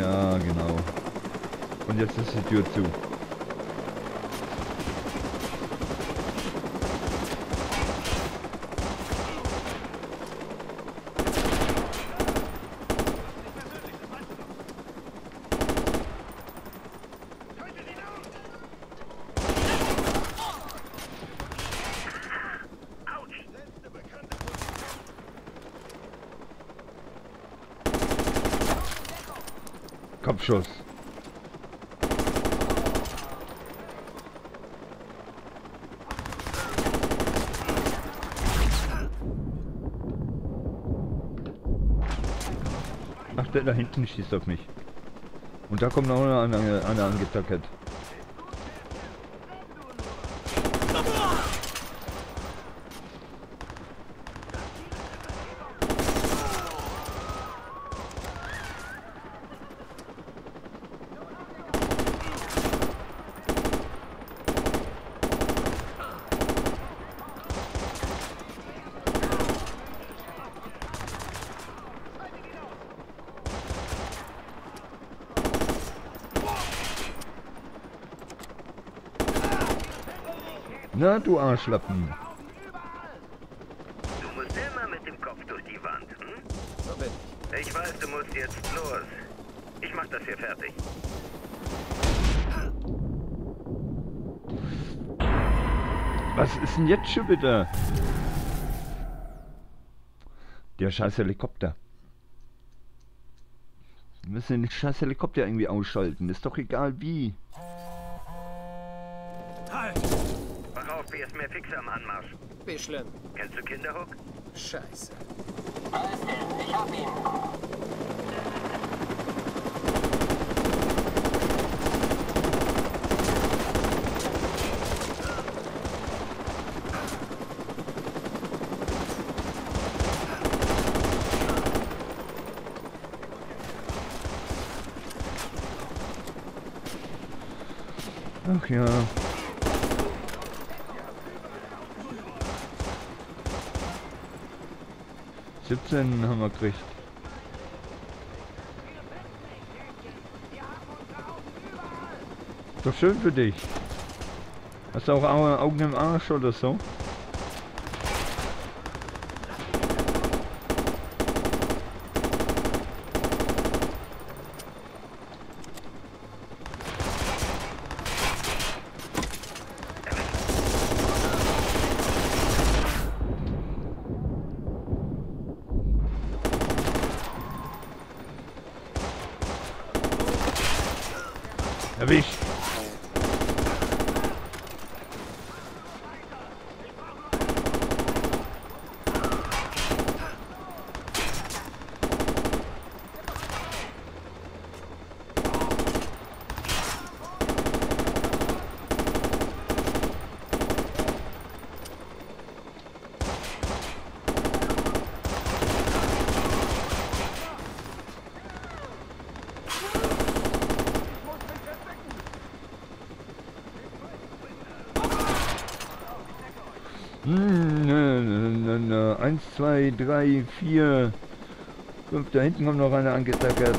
Ja, genau. Und jetzt ist die Tür zu. Kopfschuss. Ach, der da hinten schießt auf mich. Und da kommt noch einer, einer, einer angetackert. Na, du Arschlappen. Du musst immer mit dem Kopf durch die Wand, hm? So bin ich. Ich weiß, du musst jetzt los. Ich mach das hier fertig. Was ist denn jetzt schon wieder? Der scheiß Helikopter. Wir müssen den scheiß Helikopter irgendwie ausschalten. Ist doch egal wie. Wir ist mehr Fixer am Anmarsch. Wie schlimm. Kennst du Kinderhook? Scheiße. Ach ja. Siebzehn haben wir gekriegt. Doch schön für dich. Hast du auch Au- Augen im Arsch oder so? Erwischt. Hm, ne, ne, ne, ne. Eins, zwei, drei, vier, fünf. Da hinten kommt noch einer angetackert.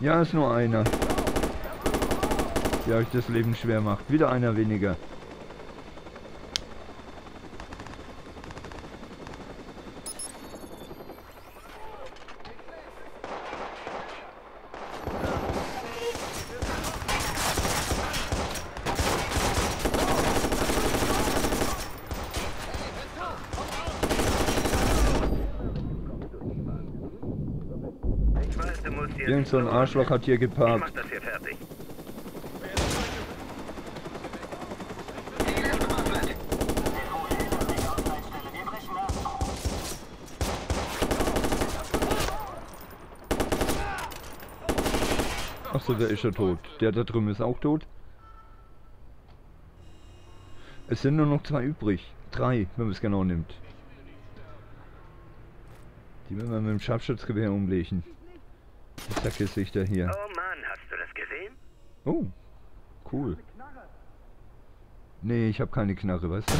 Ja, ist nur einer. Der euch das Leben schwer macht. Wieder einer weniger. Ich weiß, du musst jetzt Irgend so ein. Arschloch hat hier geparkt. Achso, der ist schon tot. Der da drüben ist auch tot. Es sind nur noch zwei übrig. Drei, wenn man es genau nimmt. Die werden wir mit dem Scharfschützgewehr umlegen. Sackgesichter hier. Oh Mann, hast du das gesehen? Oh, cool. Nee, ich habe keine Knarre, weißt du?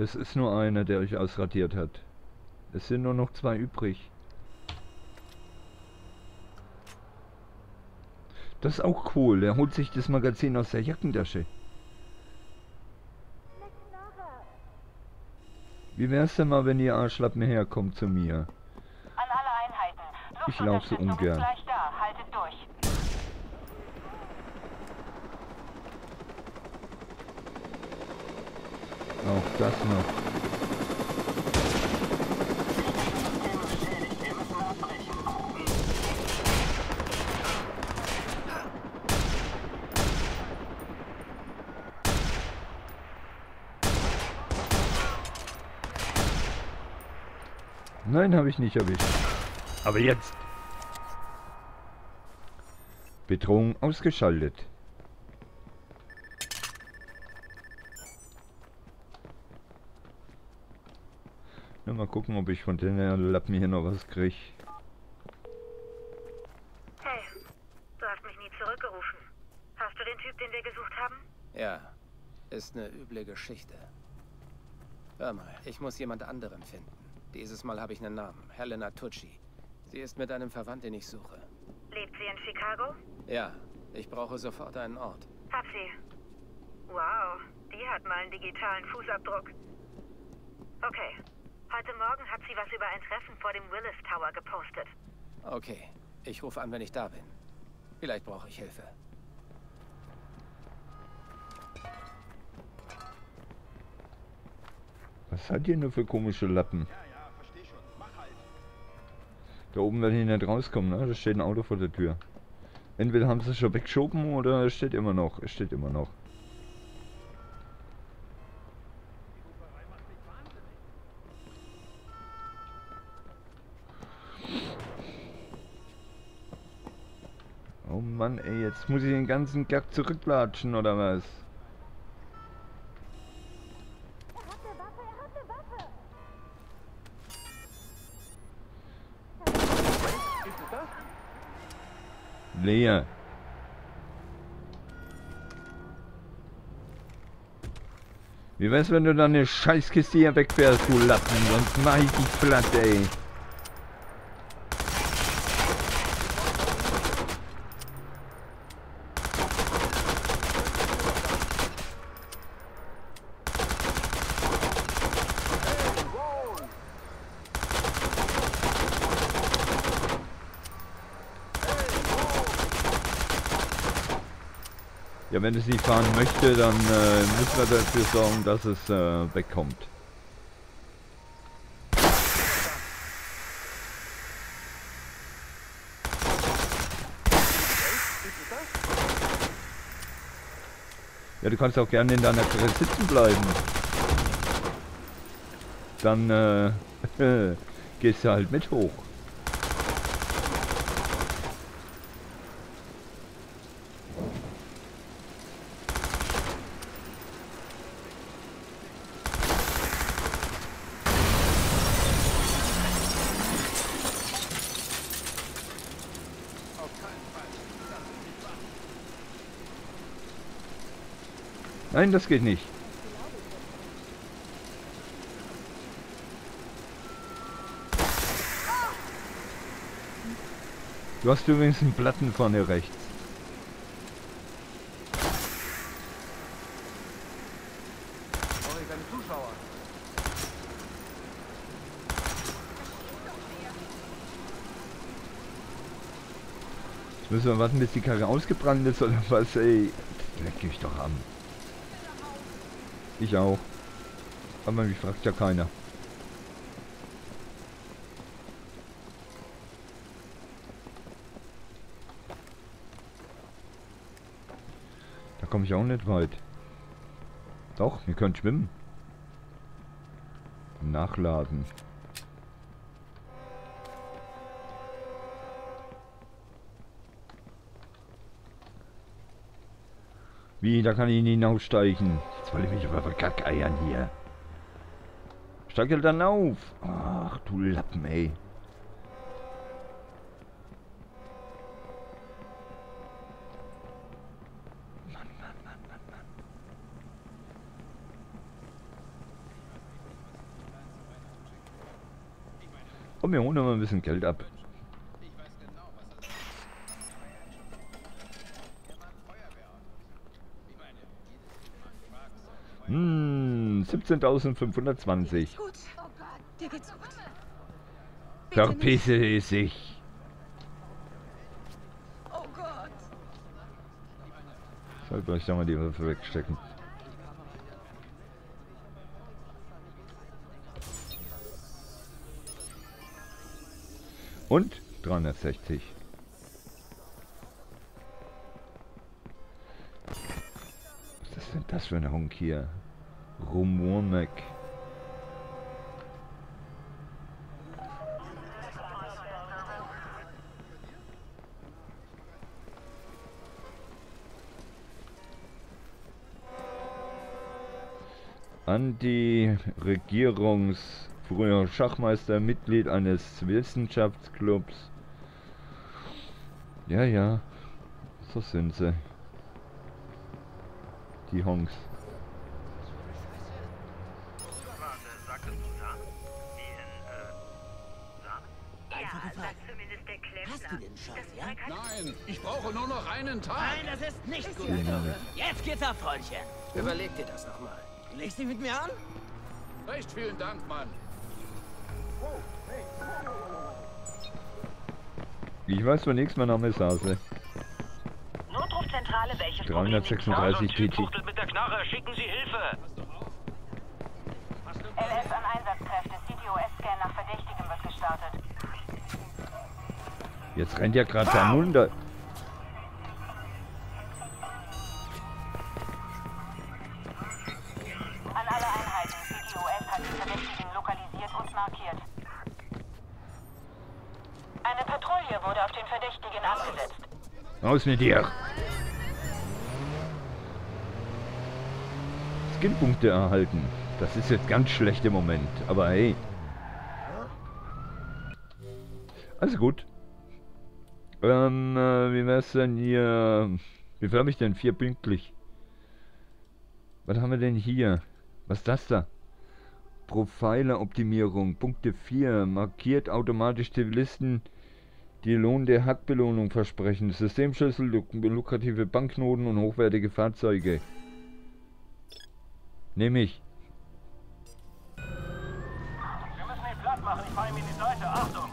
Es ist nur einer, der euch ausradiert hat. Es sind nur noch zwei übrig. Das ist auch cool. Er holt sich das Magazin aus der Jackentasche. Wie wär's denn mal, wenn ihr Arschlappen herkommt zu mir? Ich laufe so ungern. Auch das noch. Nein, habe ich nicht erwischt. Aber jetzt. Bedrohung ausgeschaltet. Ja, mal gucken, ob ich von den Lappen hier noch was kriege. Hey, du hast mich nie zurückgerufen. Hast du den Typ, den wir gesucht haben? Ja, ist eine üble Geschichte. Hör mal, ich muss jemand anderen finden. Dieses Mal habe ich einen Namen. Helena Tucci. Sie ist mit einem Verwandt, den ich suche. Lebt sie in Chicago? Ja. Ich brauche sofort einen Ort. Hat sie. Wow, die hat mal einen digitalen Fußabdruck. Okay. Heute Morgen hat sie was über ein Treffen vor dem Willis Tower gepostet. Okay. Ich rufe an, wenn ich da bin. Vielleicht brauche ich Hilfe. Was seid ihr nur für komische Lappen? Da oben werde ich nicht rauskommen, ne? Da steht ein Auto vor der Tür. Entweder haben sie es schon weggeschoben oder es steht immer noch. Es steht immer noch. Oh Mann, ey, jetzt muss ich den ganzen Gag zurücklatschen, oder was? Leer. Wie wär's, wenn du deine Scheißkiste hier wegfährst, du Lappen? Sonst mach ich dich platt, ey. Ja, wenn es nicht fahren möchte, dann äh, müssen wir dafür sorgen, dass es äh, wegkommt. Ja, du kannst auch gerne in deiner Karre sitzen bleiben. Dann äh, gehst du halt mit hoch. Nein, das geht nicht. Du hast übrigens einen Platten vorne rechts. Jetzt müssen wir warten, bis die Karre ausgebrannt ist oder was, ey. Leck mich doch an. Ich auch. Aber mich fragt ja keiner. Da komme ich auch nicht weit. Doch, wir können schwimmen. Nachladen. Wie, da kann ich nicht hinaussteigen. Jetzt wollte ich mich aber verkackeiern hier. steig halt dann auf. Ach, du Lappen, ey. Mann. Komm, wir holen mal ein bisschen Geld ab. Hm, 17.520. Gut. Dir geht's gut. Verpisse sich. Oh Gott. Sollte euch da mal die Waffe wegstecken. Und 360. das für ein Honk hier? Rumurmek. Anti-Regierungs... Früher Schachmeister, Mitglied eines Wissenschaftsclubs. Ja, ja. So sind sie. Die Honks. Warte, sagtest du Sahne? Wie in, äh, Sahne? Ja, Einfache Frage. sagt zumindest der Klempner. Hast du den Das ja? Nein, ich brauche nur noch einen Tag. Nein, das ist nicht gut. Jetzt geht's ab, Freundchen. Überleg dir das nochmal. Du legst dich mit mir an? Recht vielen Dank, Mann. Ich weiß, wo nichts mein Name ist Hase. Notrufzentrale, welches 336 TT. mit der Knarre, schicken Sie Hilfe! LS an Einsatzkräfte. CTOS-Scan nach Verdächtigem wird gestartet. Jetzt rennt ja gerade der Munder. An alle Einheiten. CTOS hat die Verdächtigen lokalisiert und markiert. Eine Patrouille wurde auf den Verdächtigen angesetzt. Raus mit dir. Skinpunkte erhalten. Das ist jetzt ganz schlecht im Moment. Aber hey. Also gut. Ähm, äh, wie wär's denn hier? Wie habe ich denn? Vier pünktlich. Was haben wir denn hier? Was ist das da? Profiler-Optimierung. Punkte 4. Markiert automatisch Zivilisten, die lohnende Hackbelohnung versprechen. Systemschlüssel, luk lukrative Banknoten und hochwertige Fahrzeuge. Nehme ich. Wir müssen ihn platt machen, ich fahre ihm in die Seite, Achtung!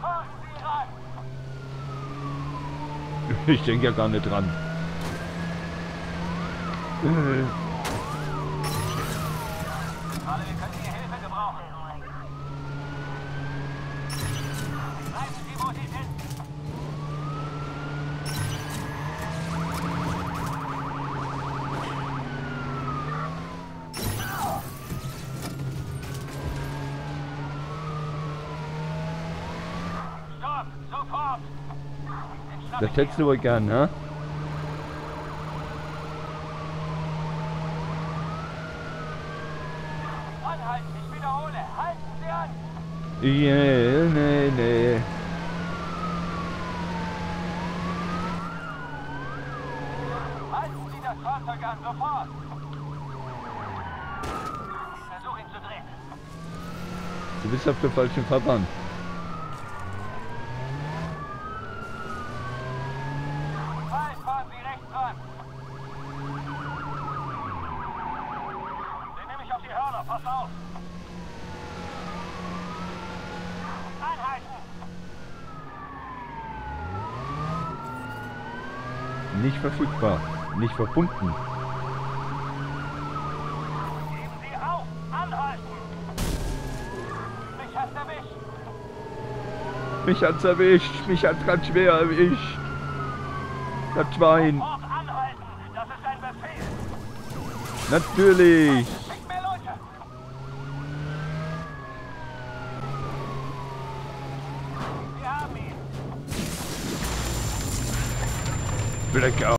Fahren Sie ran! Ich denke ja gar nicht dran. Äh, Das hättest du wohl gern, ne? Anhalten, ich wiederhole! Halten Sie an! Yeah, nee, nee. Halten Sie das Fahrzeug an, sofort! Ich versuche ihn zu drehen. Du bist auf der falschen Fahrbahn. Halt, fahren Sie rechts ran! Den nehme ich auf die Hörner, pass auf! Anhalten! Nicht verfügbar. Nicht verbunden. Mich hat's erwischt. Mich hat's ganz schwer erwischt. Das ist ein Befehl! Natürlich. Blackout.